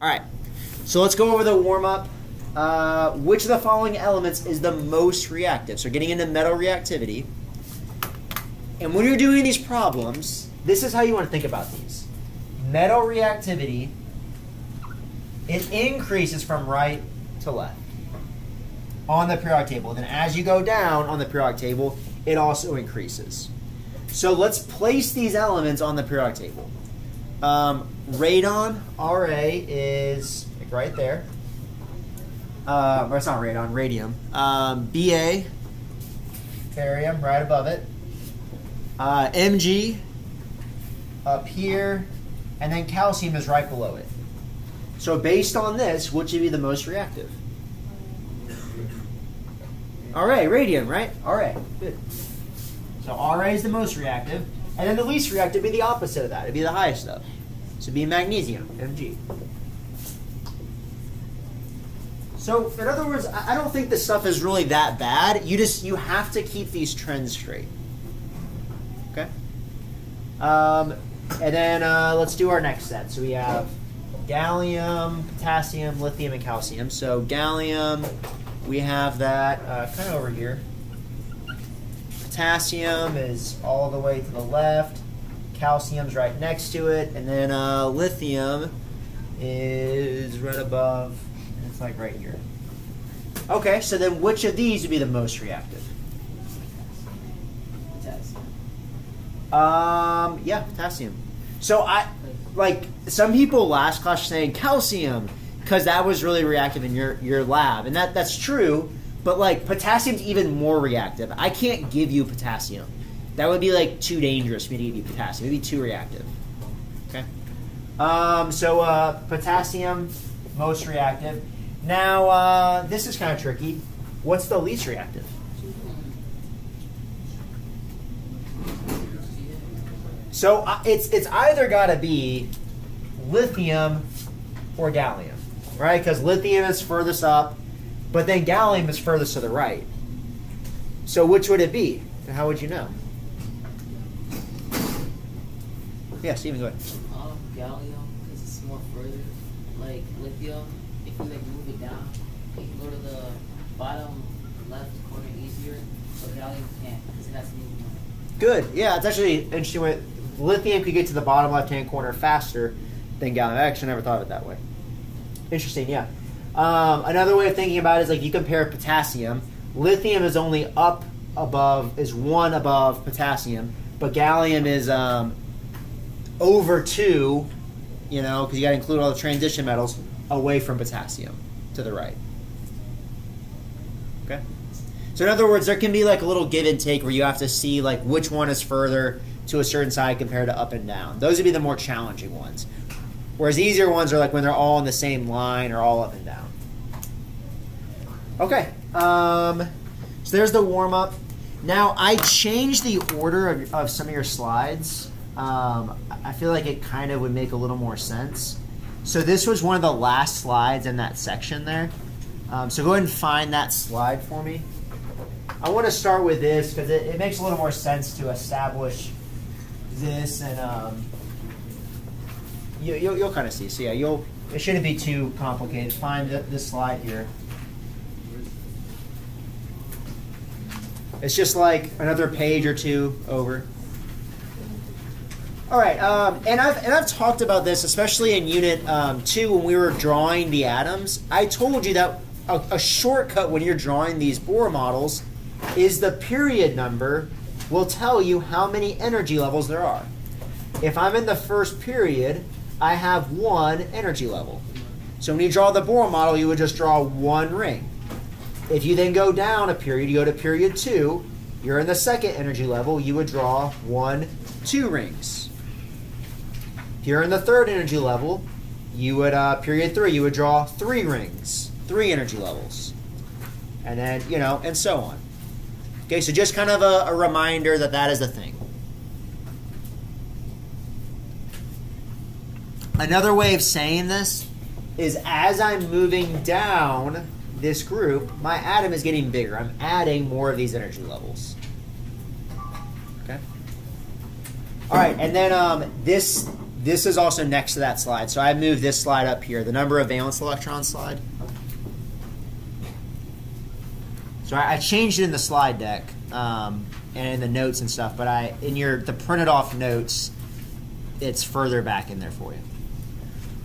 All right, so let's go over the warm up. Uh, which of the following elements is the most reactive? So, getting into metal reactivity. And when you're doing these problems, this is how you want to think about these. Metal reactivity, it increases from right to left on the periodic table. Then as you go down on the periodic table, it also increases. So let's place these elements on the periodic table. Um, radon, Ra, is like right there. Uh, or it's not radon, radium. Um, Ba, barium, right above it. Uh, Mg, up here. And then calcium is right below it. So based on this, which would be the most reactive? Ra, radium, right? Ra, good. So Ra is the most reactive, and then the least reactive would be the opposite of that. It'd be the highest of. So it'd be magnesium, Mg. So in other words, I I don't think this stuff is really that bad. You just you have to keep these trends straight. Okay. Um, and then uh, let's do our next set. So we have gallium, potassium, lithium, and calcium. So gallium, we have that uh, kind of over here. Potassium is all the way to the left. Calcium's right next to it, and then uh, lithium is right above. It's like right here. Okay, so then which of these would be the most reactive? Um, yeah, potassium. So I like some people last class saying calcium because that was really reactive in your your lab, and that that's true. But like potassium's even more reactive. I can't give you potassium. That would be like too dangerous for me to give you potassium. It'd be too reactive. Okay. Um, so uh, potassium most reactive. Now uh, this is kind of tricky. What's the least reactive? So uh, it's it's either got to be lithium or gallium, right? Because lithium is furthest up, but then gallium is furthest to the right. So which would it be? And how would you know? Yeah, Steven, go ahead. Um, gallium, because it's more further. Like lithium, if you like move it down, you can go to the bottom left corner easier. But gallium can't, because it has to move more. Good. Yeah, it's actually interesting. Way. Lithium could get to the bottom left-hand corner faster than gallium. I actually never thought of it that way. Interesting. Yeah. Um, another way of thinking about it is like you compare potassium. Lithium is only up above, is one above potassium, but gallium is um, over two. You know, because you got to include all the transition metals away from potassium to the right. Okay. So in other words, there can be like a little give and take where you have to see like which one is further to a certain side compared to up and down. Those would be the more challenging ones. Whereas easier ones are like when they're all on the same line or all up and down. Okay. Um, so there's the warm up. Now I changed the order of, of some of your slides. Um, I feel like it kind of would make a little more sense. So this was one of the last slides in that section there. Um, so go ahead and find that slide for me. I want to start with this because it, it, makes a little more sense to establish this, and um, you, you'll, you'll kind of see. So yeah, you'll it shouldn't be too complicated. Find the, this slide here. It's just like another page or two over. All right, um, and I've and I've talked about this, especially in Unit um, Two when we were drawing the atoms. I told you that a, a shortcut when you're drawing these Bohr models is the period number will tell you how many energy levels there are. If I'm in the first period, I have one energy level. So when you draw the Bohr model, you would just draw one ring. If you then go down a period, you go to period two, you're in the second energy level, you would draw one, two rings. If you're in the third energy level, you would, uh, period three, you would draw three rings, three energy levels. And then, you know, and so on. Okay, so just kind of a, a reminder that that is the thing. Another way of saying this is as I'm moving down this group, my atom is getting bigger. I'm adding more of these energy levels. Okay. All right, and then um, this this is also next to that slide. So I moved this slide up here, the number of valence electrons slide. So I, I changed it in the slide deck um, and in the notes and stuff, but I in your the printed off notes, it's further back in there for you.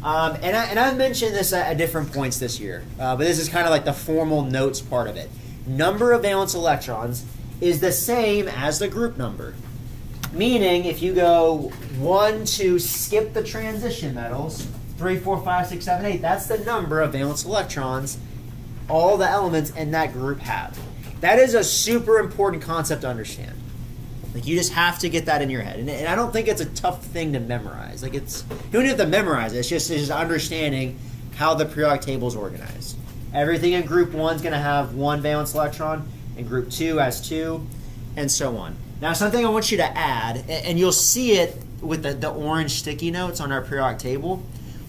Um, and, I, and I've mentioned this at, at different points this year, uh, but this is kind of like the formal notes part of it. Number of valence electrons is the same as the group number. Meaning, if you go 1 2, skip the transition metals, three, four, five, six, seven, eight, that's the number of valence electrons all the elements in that group have. That is a super important concept to understand. Like you just have to get that in your head, and, and I don't think it's a tough thing to memorize. Like it's you don't have to memorize it. It's just it's just understanding how the periodic table is organized. Everything in group one is going to have one valence electron, and group two has two, and so on. Now, something I want you to add, and, and you'll see it with the, the orange sticky notes on our periodic table,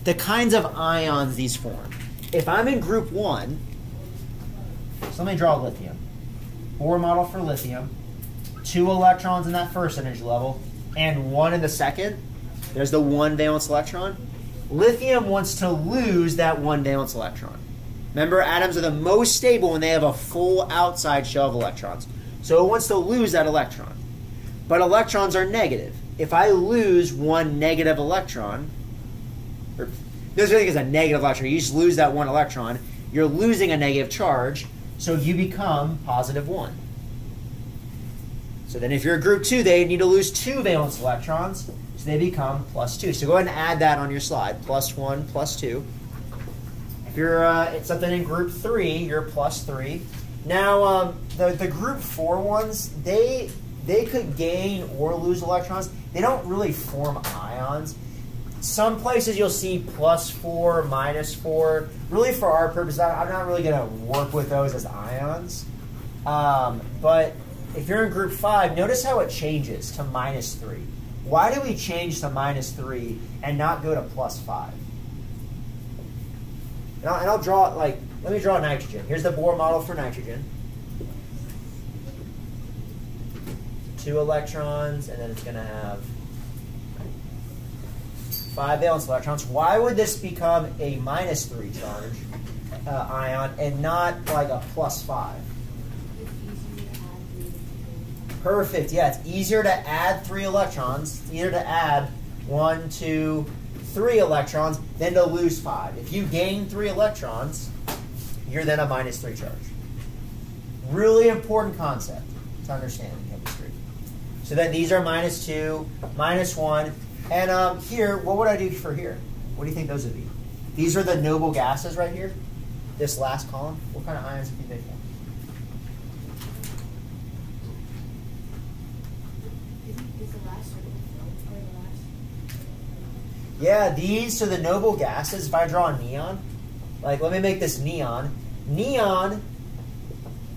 the kinds of ions these form. If I'm in group one, so let me draw lithium. Bohr model for lithium. Two electrons in that first energy level, and one in the second. There's the one valence electron. Lithium wants to lose that one valence electron. Remember, atoms are the most stable when they have a full outside shell of electrons. So it wants to lose that electron. But electrons are negative. If I lose one negative electron, or there's nothing as a negative electron, you just lose that one electron, you're losing a negative charge, so you become positive 1. So then if you're a group 2, they need to lose two valence electrons, so they become plus 2. So go ahead and add that on your slide, plus 1, plus 2. If you're uh, something in group 3, you're plus 3. Now, um, the, the group 4 ones, they, they could gain or lose electrons. They don't really form ions some places you'll see plus four, minus four. Really, for our purpose, I'm not really going to work with those as ions. Um, but if you're in group five, notice how it changes to minus three. Why do we change to minus three and not go to plus five? And I'll, and I'll draw it like, let me draw nitrogen. Here's the Bohr model for nitrogen. Two electrons, and then it's going to have five valence electrons. Why would this become a minus three charge uh, ion and not like a plus five? Perfect. Yeah, it's easier to add three electrons. Easier to add one, two, three electrons than to lose five. If you gain three electrons, you're then a minus three charge. Really important concept to understand in chemistry. So then these are minus two, minus one, and um, here, what would I do for here? What do you think those would be? These are the noble gases right here. This last column. What kind of ions do they form? Yeah, these are the noble gases. If I draw a neon, like let me make this neon. Neon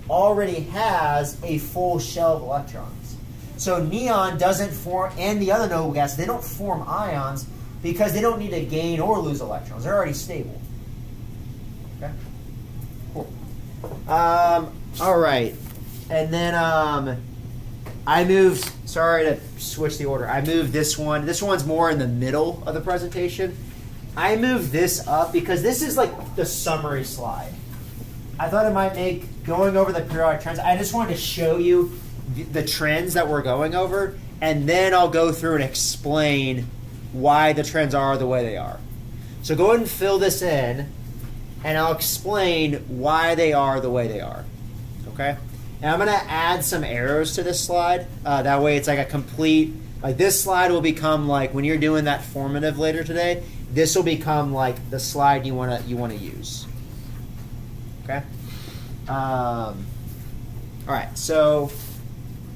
already has a full shell of electrons. So neon doesn't form, and the other noble gases, they don't form ions because they don't need to gain or lose electrons. They're already stable. Okay? Cool. Um, all right. And then um, I moved, sorry to switch the order. I moved this one. This one's more in the middle of the presentation. I moved this up because this is like the summary slide. I thought it might make going over the periodic trends. I just wanted to show you the trends that we're going over, and then I'll go through and explain why the trends are the way they are. So go ahead and fill this in, and I'll explain why they are the way they are. Okay? And I'm to add some arrows to this slide. Uh, that way it's like a complete, like this slide will become like, when you're doing that formative later today, this will become like the slide you want to you want to use. Okay? Um, all right, so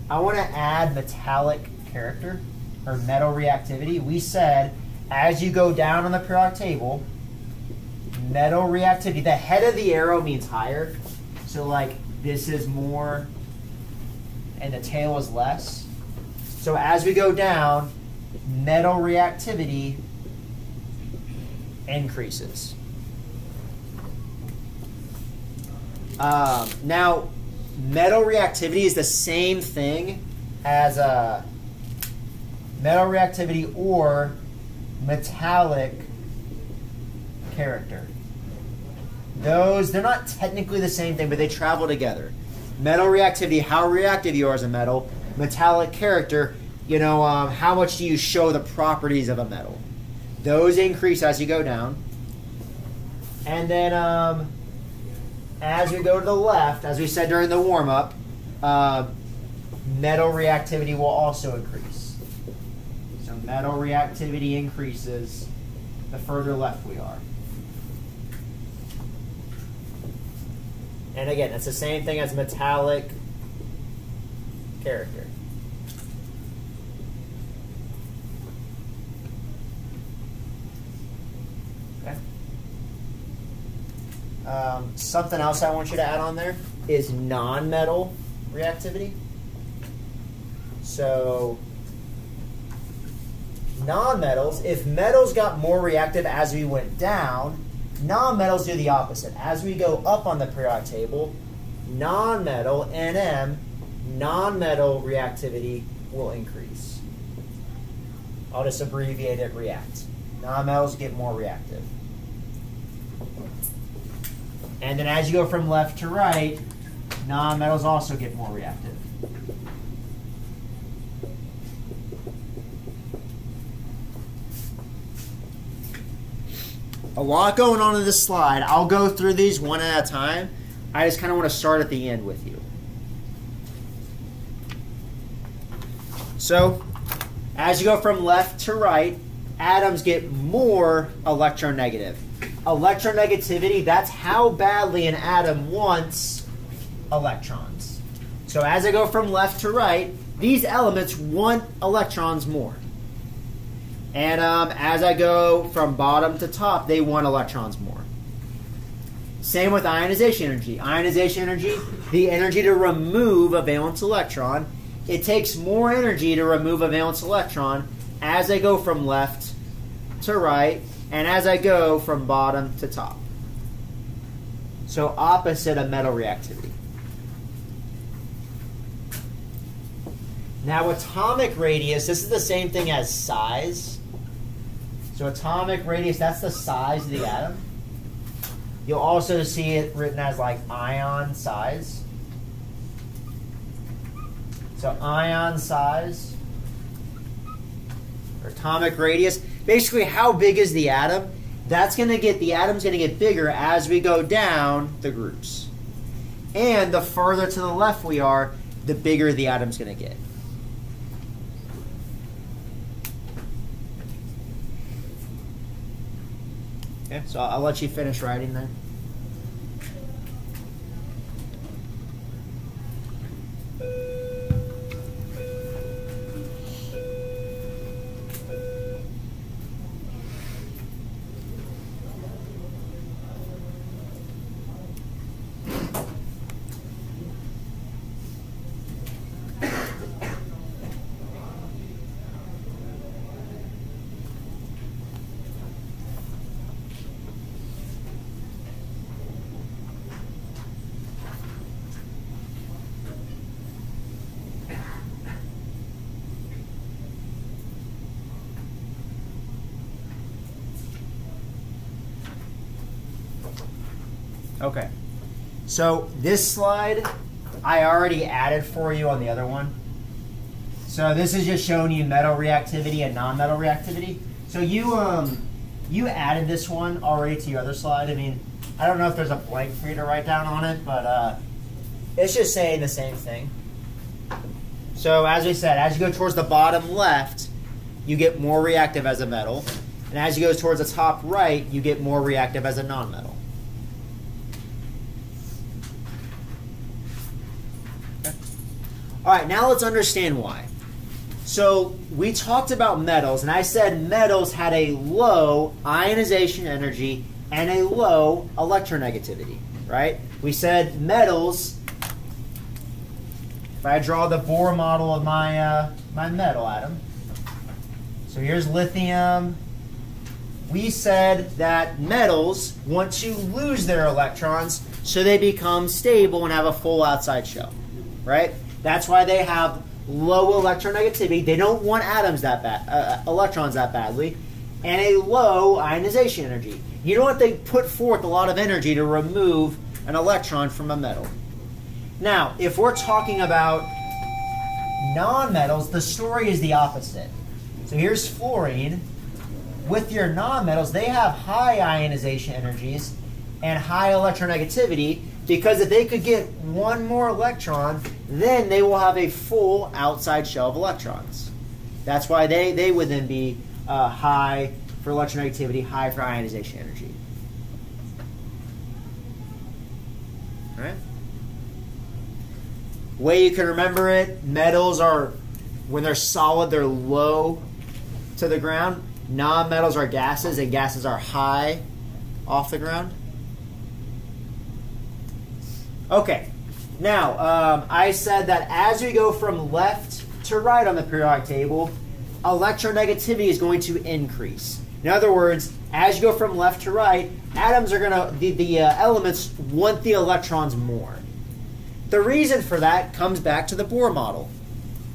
I want to add metallic character or metal reactivity. We said as you go down on the periodic table, metal reactivity, the head of the arrow means higher. So like this is more and the tail is less. So as we go down, metal reactivity increases. Um, now, metal reactivity is the same thing as a metal reactivity or metallic character. Those, they're not technically the same thing, but they travel together. Metal reactivity, how reactive you are as a metal. Metallic character, you know, um, how much do you show the properties of a metal? Those increase as you go down. And then um, as we go to the left, as we said during the warm up, uh, metal reactivity will also increase. So metal reactivity increases the further left we are. And again, it's the same thing as metallic character. Okay. Um, something else I want you to add on there is non-metal reactivity. So non-metals, if metals got more reactive as we went down, non-metals do the opposite. As we go up on the periodic table, non-metal, NM, non-metal reactivity will increase. I'll just abbreviate it react. Non-metals get more reactive. And then as you go from left to right, non-metals also get more reactive. A lot going on in this slide. I'll go through these one at a time. I just kind of want to start at the end with you. So, as you go from left to right, atoms get more electronegative. Electronegativity, that's how badly an atom wants electrons. So as I go from left to right, these elements want electrons more. And um, as I go from bottom to top, they want electrons more. Same with ionization energy. Ionization energy, the energy to remove a valence electron, it takes more energy to remove a valence electron as I go from left to right and as I go from bottom to top. So opposite of metal reactivity. Now atomic radius, this is the same thing as size. So atomic radius, that's the size of the atom. You'll also see it written as like ion size. So ion size, or atomic radius. Basically, how big is the atom? That's going to get, the atom's going to get bigger as we go down the groups. And the further to the left we are, the bigger the atom's going to get. So I'll let you finish writing then. Okay. So this slide I already added for you on the other one. So this is just showing you metal reactivity and non-metal reactivity. So you um you added this one already to your other slide. I mean, I don't know if there's a blank for you to write down on it, but uh, it's just saying the same thing. So as we said, as you go towards the bottom left, you get more reactive as a metal. And as you go towards the top right, you get more reactive as a non-metal. All right, now let's understand why. So we talked about metals, and I said metals had a low ionization energy and a low electronegativity, right? We said metals, if I draw the Bohr model of my, uh, my metal atom, so here's lithium. We said that metals want to lose their electrons so they become stable and have a full outside shell, right? That's why they have low electronegativity. They don't want atoms that bad, uh, uh, electrons that badly, and a low ionization energy. You don't have to put forth a lot of energy to remove an electron from a metal. Now, if we're talking about nonmetals, the story is the opposite. So here's fluorine. With your nonmetals, they have high ionization energies and high electronegativity because if they could get one more electron, then they will have a full outside shell of electrons. That's why they, they would then be uh, high for electronegativity, high for ionization energy. All right? Way you can remember it, metals are, when they're solid, they're low to the ground. Non-metals are gases, and gases are high off the ground. Okay, now um, I said that as we go from left to right on the periodic table, electronegativity is going to increase. In other words, as you go from left to right, atoms are going to, the, the uh, elements want the electrons more. The reason for that comes back to the Bohr model.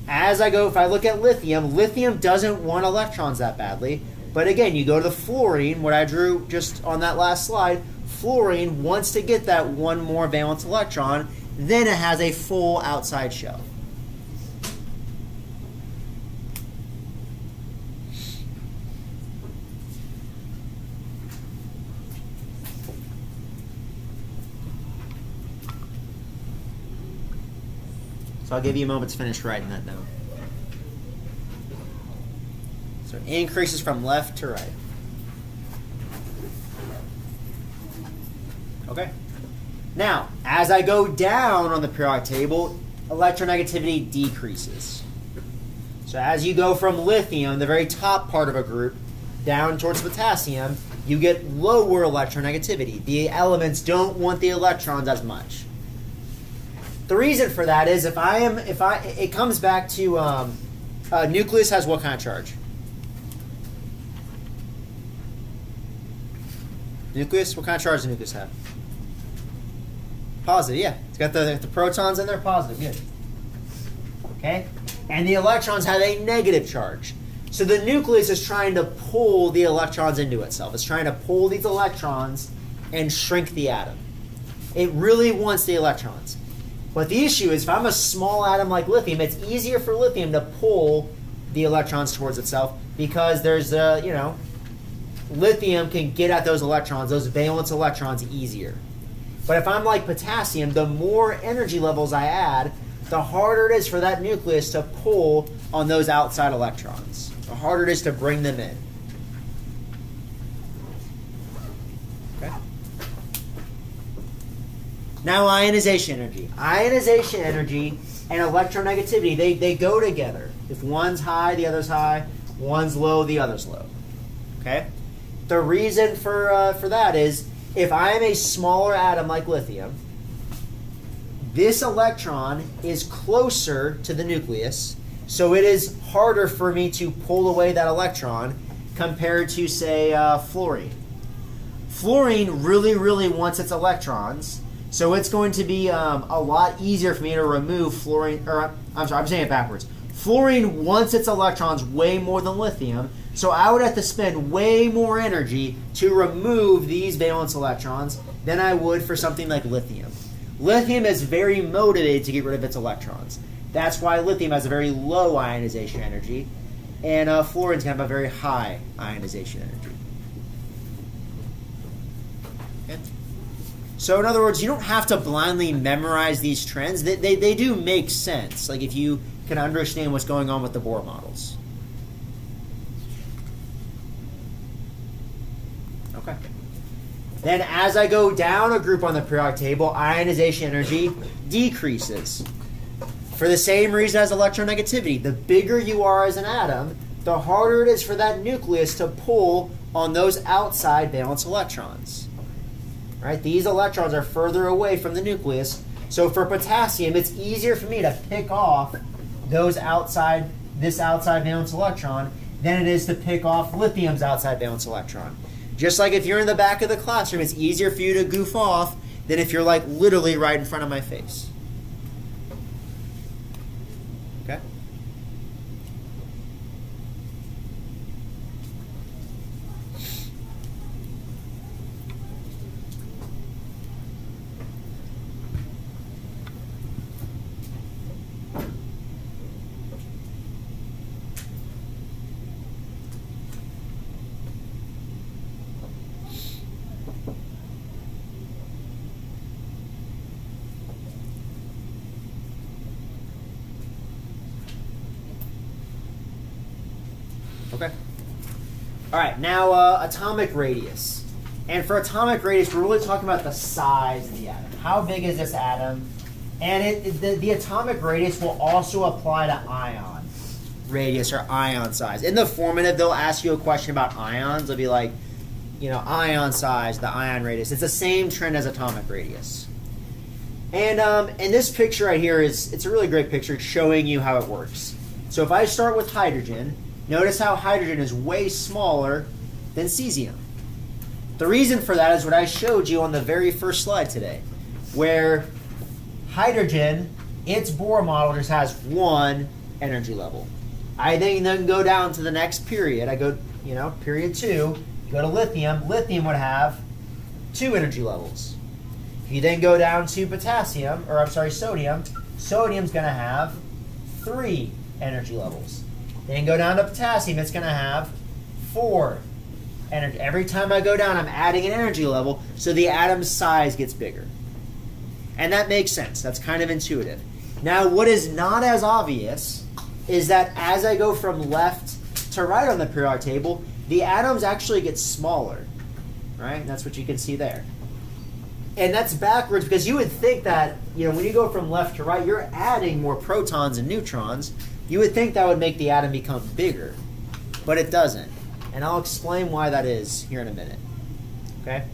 As I go, if I look at lithium, lithium doesn't want electrons that badly. But again, you go to the fluorine, what I drew just on that last slide, fluorine wants to get that one more valence electron, then it has a full outside shell. So I'll give you a moment to finish writing that down. So it increases from left to right. Okay. Now, as I go down on the periodic table, electronegativity decreases. So as you go from lithium, the very top part of a group, down towards potassium, you get lower electronegativity. The elements don't want the electrons as much. The reason for that is if I am, if I, it comes back to um, a nucleus has what kind of charge? Nucleus, what kind of charge does nucleus have? Positive, yeah. It's got the, the protons in there, positive, good. Okay? And the electrons have a negative charge. So the nucleus is trying to pull the electrons into itself. It's trying to pull these electrons and shrink the atom. It really wants the electrons. But the issue is if I'm a small atom like lithium, it's easier for lithium to pull the electrons towards itself because there's a, you know, lithium can get at those electrons, those valence electrons easier. But if I'm like potassium, the more energy levels I add, the harder it is for that nucleus to pull on those outside electrons. The harder it is to bring them in. Okay. Now ionization energy. Ionization energy and electronegativity, they, they go together. If one's high, the other's high. One's low, the other's low. Okay? The reason for, uh, for that is if I am a smaller atom like lithium, this electron is closer to the nucleus, so it is harder for me to pull away that electron compared to, say, uh, fluorine. Fluorine really, really wants its electrons, so it's going to be um, a lot easier for me to remove fluorine, or I'm sorry, I'm saying it backwards. Fluorine wants its electrons way more than lithium, so I would have to spend way more energy to remove these valence electrons than I would for something like lithium. Lithium is very motivated to get rid of its electrons. That's why lithium has a very low ionization energy, and uh, fluorine's going to have a very high ionization energy. Okay. So in other words, you don't have to blindly memorize these trends. They, they, they do make sense, like if you can understand what's going on with the Bohr models. Okay. Then as I go down a group on the periodic table, ionization energy decreases. For the same reason as electronegativity, the bigger you are as an atom, the harder it is for that nucleus to pull on those outside valence electrons. Right? These electrons are further away from the nucleus. So for potassium, it's easier for me to pick off those outside this outside valence electron than it is to pick off lithium's outside valence electron. Just like if you're in the back of the classroom, it's easier for you to goof off than if you're like literally right in front of my face. Now uh, atomic radius. And for atomic radius, we're really talking about the size of the atom. How big is this atom? And it, the, the atomic radius will also apply to ion radius or ion size. In the formative, they'll ask you a question about ions. They'll be like, you know, ion size, the ion radius. It's the same trend as atomic radius. And um, and this picture right here is it's a really great picture showing you how it works. So if I start with hydrogen, notice how hydrogen is way smaller than cesium. The reason for that is what I showed you on the very first slide today, where hydrogen, its Bohr model just has one energy level. I then, then go down to the next period. I go, you know, period two, go to lithium. Lithium would have two energy levels. If you then go down to potassium, or I'm sorry, sodium, sodium's going to have three energy levels. Then go down to potassium, it's going to have four energy. Every time I go down, I'm adding an energy level, so the atom's size gets bigger. And that makes sense. That's kind of intuitive. Now, what is not as obvious is that as I go from left to right on the periodic table, the atoms actually get smaller. Right? That's what you can see there. And that's backwards because you would think that, you know, when you go from left to right, you're adding more protons and neutrons. You would think that would make the atom become bigger, but it doesn't. And I'll explain why that is here in a minute. Okay?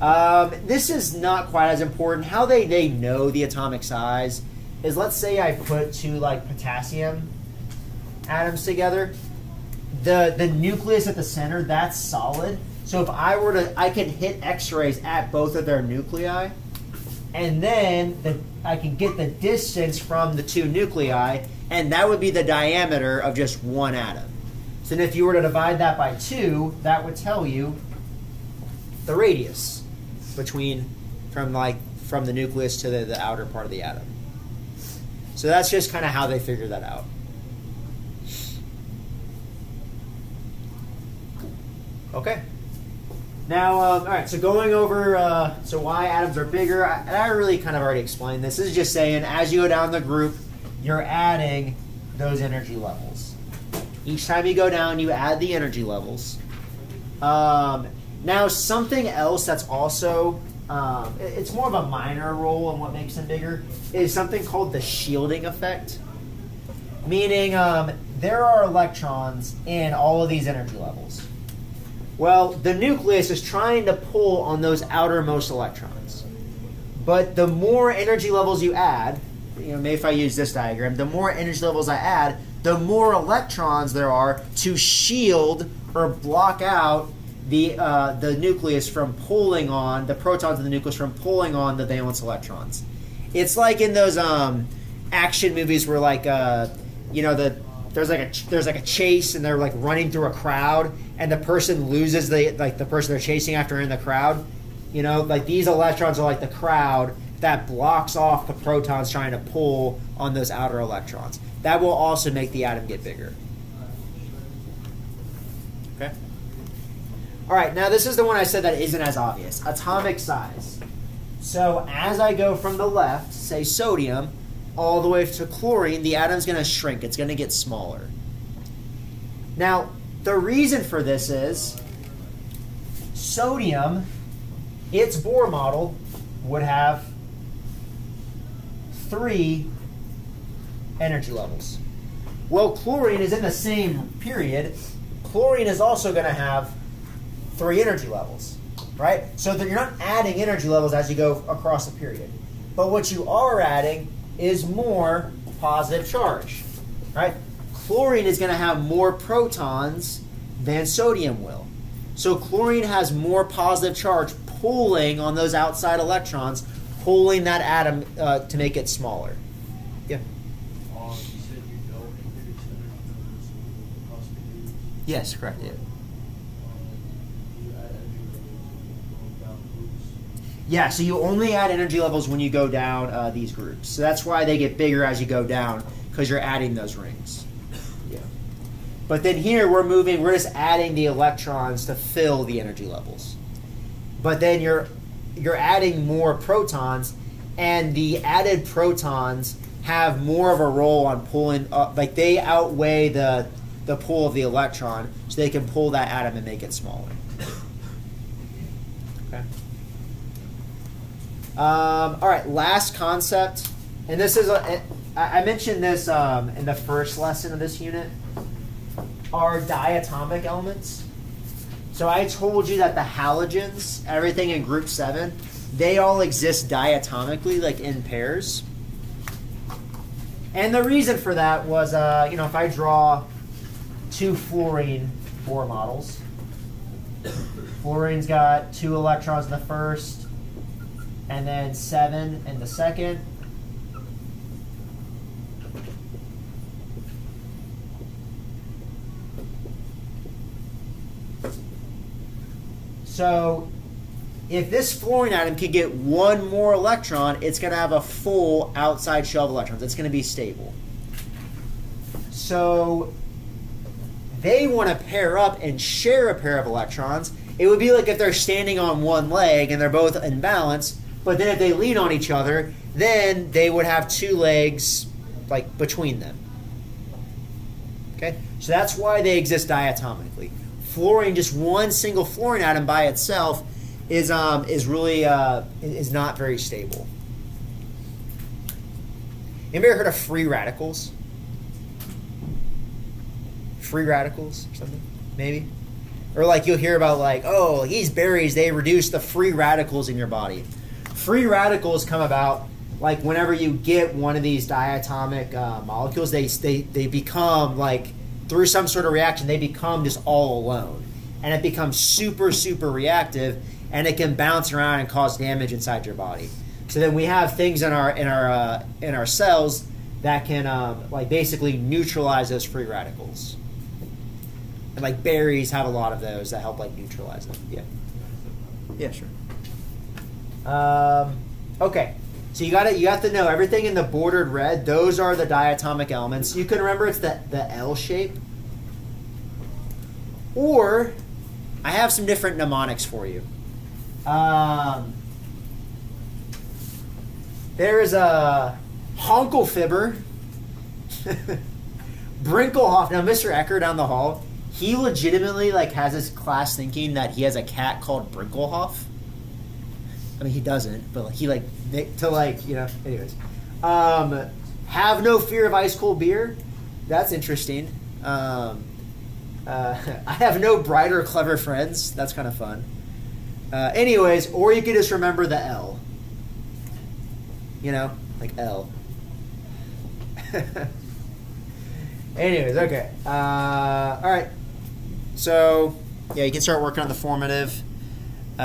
Um, this is not quite as important. How they, they know the atomic size is let's say I put two like potassium atoms together. The the nucleus at the center, that's solid. So if I were to I can hit X-rays at both of their nuclei, and then the, I can get the distance from the two nuclei, and that would be the diameter of just one atom. So if you were to divide that by two, that would tell you the radius between from like from the nucleus to the, the outer part of the atom. So that's just kind of how they figure that out. Okay. Now, um, all right. So going over, uh, so why atoms are bigger, I, I really kind of already explained this. This is just saying, as you go down the group, you're adding those energy levels. Each time you go down, you add the energy levels. Um, now, something else that's also, um, it's more of a minor role in what makes them bigger is something called the shielding effect. Meaning, um, there are electrons in all of these energy levels. Well, the nucleus is trying to pull on those outermost electrons. But the more energy levels you add, you know, maybe if I use this diagram, the more energy levels I add, the more electrons there are to shield or block out the uh, the nucleus from pulling on the protons in the nucleus from pulling on the valence electrons. It's like in those um, action movies where like uh, you know the there's like a there's like a chase and they're like running through a crowd and the person loses the like the person they're chasing after in the crowd. You know, like these electrons are like the crowd that blocks off the protons trying to pull on those outer electrons. That will also make the atom get bigger. Okay. All right, now this is the one I said that isn't as obvious. Atomic size. So as I go from the left, say sodium, all the way to chlorine, the atom's going to shrink. It's going to get smaller. Now, the reason for this is sodium, its Bohr model, would have three energy levels. Well, chlorine is in the same period. Chlorine is also going to have three energy levels, right? So that you're not adding energy levels as you go across the period. But what you are adding is more positive charge, right? Chlorine is going to have more protons than sodium will. So chlorine has more positive charge pulling on those outside electrons, pulling that atom uh, to make it smaller. Yeah. Uh, you said you don't increase energy levels across the period. Yes, correct. Yeah. Yeah, so you only add energy levels when you go down uh, these groups. So that's why they get bigger as you go down, because you're adding those rings. Yeah. But then here we're moving, we're just adding the electrons to fill the energy levels. But then you're you're adding more protons, and the added protons have more of a role on pulling up. Like they outweigh the the pull of the electron, so they can pull that atom and make it smaller. Okay. Um, all right, last concept, and this is a, I I mentioned this um, in the first lesson of this unit. Are diatomic elements. So I told you that the halogens, everything in group seven, they all exist diatomically, like in pairs. And the reason for that was, uh, you know, if I draw two fluorine Bohr models, fluorine's got two electrons in the first, and then seven in the second. So if this fluorine atom could get one more electron, it's going to have a full outside shell of electrons. It's going to be stable. So they want to pair up and share a pair of electrons. It would be like if they're standing on one leg and they're both in balance, but then if they lean on each other, then they would have two legs like between them. Okay? So that's why they exist diatomically. Fluorine, just one single fluorine atom by itself, is um, is really uh, is not very stable. Anybody heard of free radicals? Free radicals or something, maybe, or like you'll hear about like oh these berries they reduce the free radicals in your body. Free radicals come about like whenever you get one of these diatomic uh, molecules, they, they they become like through some sort of reaction they become just all alone, and it becomes super super reactive and it can bounce around and cause damage inside your body. So then we have things in our in our uh, in our cells that can um, like basically neutralize those free radicals. And like berries have a lot of those that help like neutralize them. Yeah. Yeah, sure. Um, okay. So you got to you have to know everything in the bordered red. Those are the diatomic elements. You can remember it's the the L shape. Or I have some different mnemonics for you. Um, there's a Honkelfibber, Brinkelhoff. Now, Mr. Ecker down the hall, he legitimately like has this class thinking that he has a cat called Brinkelhoff. I mean, he doesn't, but like, he like to like you know. Anyways, um, have no fear of ice cold beer. That's interesting. Um, uh, I have no bright or clever friends. That's kind of fun. Uh, anyways, or you could just remember the L. You know, like L. anyways, okay. Uh, all right. So, yeah, you can start working on the formative. Uh,